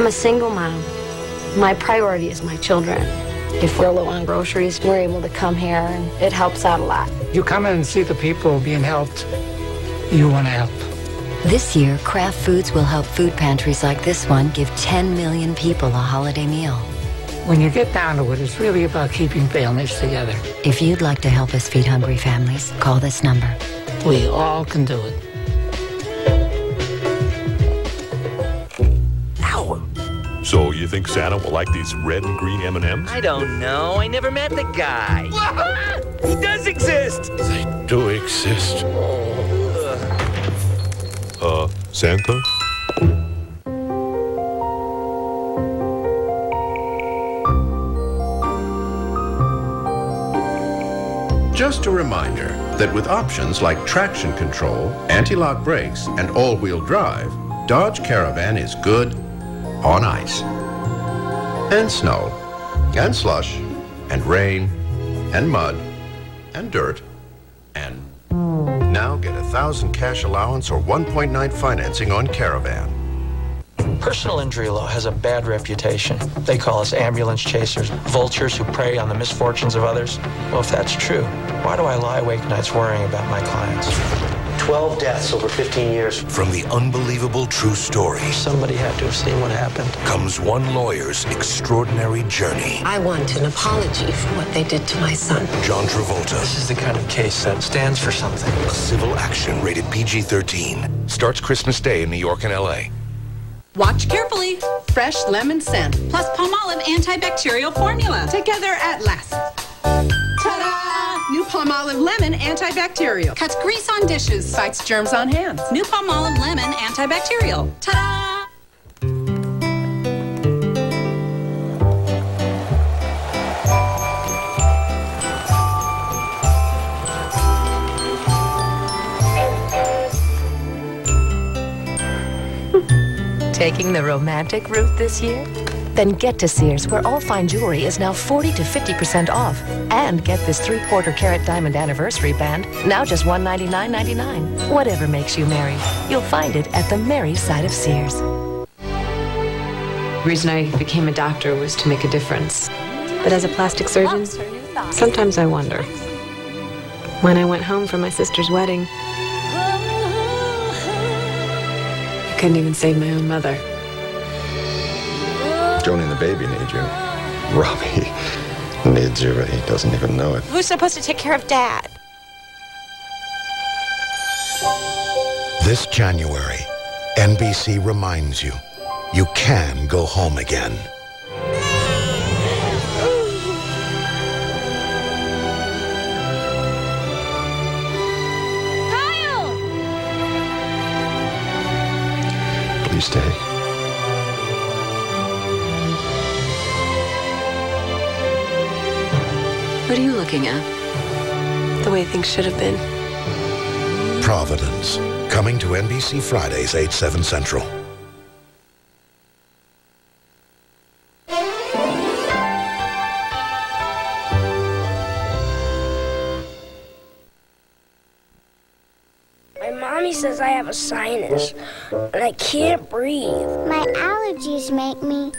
I'm a single mom. My priority is my children. If we're low on groceries, we're able to come here and it helps out a lot. You come in and see the people being helped, you want to help. This year, Kraft Foods will help food pantries like this one give 10 million people a holiday meal. When you get down to it, it's really about keeping families together. If you'd like to help us feed hungry families, call this number. We all can do it. So you think Santa will like these red and green M&Ms? I don't know. I never met the guy. he does exist. They do exist. Uh, Santa? Just a reminder that with options like traction control, anti-lock brakes, and all-wheel drive, Dodge Caravan is good on ice. And snow, and slush, and rain, and mud, and dirt, and now get a thousand cash allowance or 1.9 financing on Caravan. Personal injury law has a bad reputation. They call us ambulance chasers, vultures who prey on the misfortunes of others. Well, if that's true, why do I lie awake nights worrying about my clients? 12 deaths over 15 years. From the unbelievable true story Somebody had to have seen what happened. comes one lawyer's extraordinary journey. I want an apology for what they did to my son. John Travolta, This is the kind of case that stands for something. a civil action rated PG 13. Starts Christmas Day in New York and LA. Watch carefully. Fresh lemon scent plus palm olive antibacterial formula. Together at last. Ta-da! New Palmolive lemon antibacterial. Cuts grease on dishes, fights germs on hands. New Palmolive lemon antibacterial. Ta-da! Taking the romantic route this year? Then get to Sears, where all fine jewelry is now 40 to 50% off. And get this three quarter carat diamond anniversary band, now just $199.99. Whatever makes you merry, you'll find it at the merry side of Sears. The reason I became a doctor was to make a difference. But as a plastic surgeon, sometimes I wonder. When I went home from my sister's wedding, I couldn't even save my own mother. Joni and the baby need you. Robbie needs you, but he doesn't even know it. Who's supposed to take care of Dad? This January, NBC reminds you you can go home again. Kyle! Please stay. What are you looking at? The way things should have been. Providence, coming to NBC Fridays, 8, 7 Central. My mommy says I have a sinus and I can't breathe. My allergies make me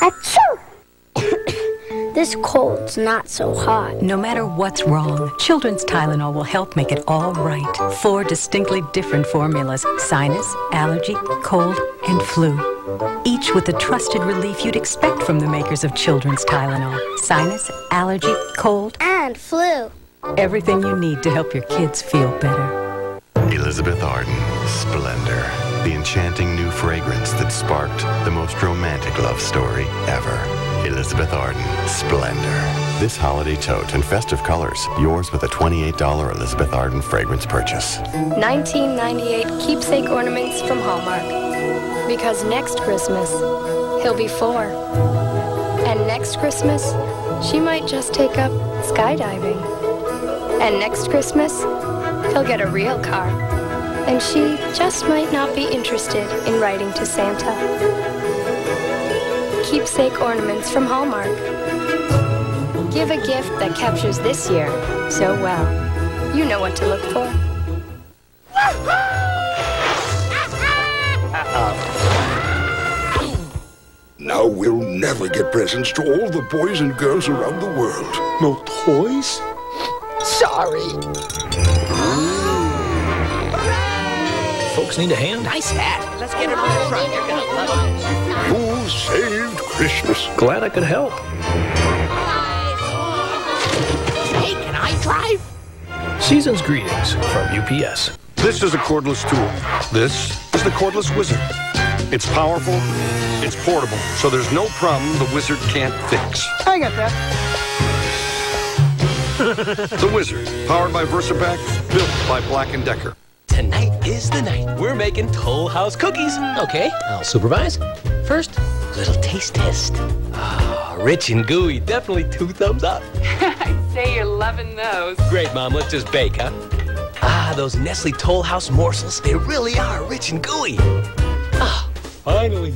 achoo. This cold's not so hot. No matter what's wrong, Children's Tylenol will help make it all right. Four distinctly different formulas sinus, allergy, cold, and flu. Each with the trusted relief you'd expect from the makers of Children's Tylenol sinus, allergy, cold, and flu. Everything you need to help your kids feel better. Elizabeth Arden, Splendor. The enchanting new fragrance that sparked the most romantic love story ever. Elizabeth Arden, Splendor. This holiday tote in festive colors, yours with a $28 Elizabeth Arden fragrance purchase. 1998 keepsake ornaments from Hallmark. Because next Christmas, he'll be four. And next Christmas, she might just take up skydiving. And next Christmas, he'll get a real car. And she just might not be interested in writing to Santa. Keepsake ornaments from Hallmark. Give a gift that captures this year so well. You know what to look for. Now we'll never get presents to all the boys and girls around the world. No toys? Sorry. Folks need a hand. Nice hat. Let's get it on the front. You're gonna love You saved Christmas. Glad I could help. Hey, can I drive? Season's greetings from UPS. This is a cordless tool. This is the cordless wizard. It's powerful, it's portable, so there's no problem the wizard can't fix. I got that. the Wizard, powered by VersaPak, built by Black & Decker. Tonight is the night. We're making Toll House cookies. Okay, I'll supervise. First, little taste test. Ah, rich and gooey. Definitely two thumbs up. I'd say you're loving those. Great, Mom. Let's just bake, huh? Ah, those Nestle Toll House morsels. They really are rich and gooey. Ah, finally.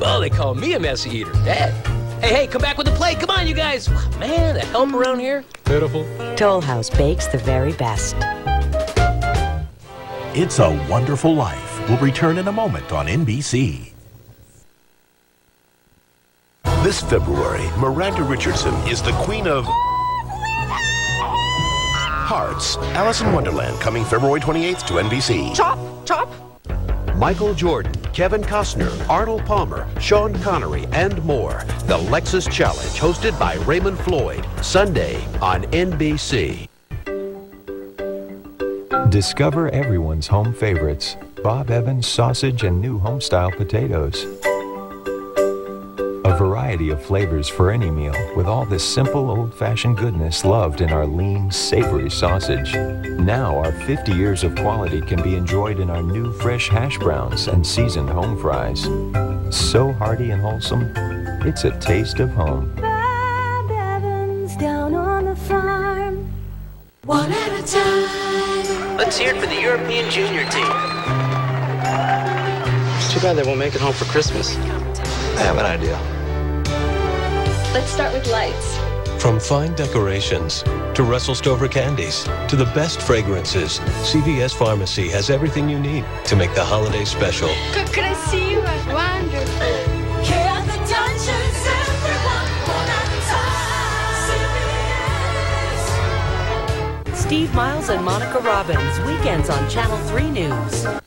Well, they call me a messy eater. Dad. Hey, hey, come back with the plate. Come on, you guys. Man, the help around here. Pitiful. Toll House bakes the very best. It's a Wonderful Life We'll return in a moment on NBC. This February, Miranda Richardson is the queen of Hearts. Alice in Wonderland coming February 28th to NBC. Chop, chop. Michael Jordan, Kevin Costner, Arnold Palmer, Sean Connery, and more. The Lexus Challenge, hosted by Raymond Floyd. Sunday on NBC. Discover everyone's home favorites. Bob Evans sausage and new homestyle potatoes. A variety of flavors for any meal with all the simple old-fashioned goodness loved in our lean, savory sausage. Now our 50 years of quality can be enjoyed in our new fresh hash browns and seasoned home fries. So hearty and wholesome, it's a taste of home. Bob Evans down on the farm. One at a time. Let's hear it for the European junior team. It's too bad they won't make it home for Christmas. I have an idea. Let's start with lights. From fine decorations to Russell Stover candies to the best fragrances, CVS Pharmacy has everything you need to make the holiday special. Could, could I see you? Wonderful. Steve Miles and Monica Robbins, weekends on Channel 3 News.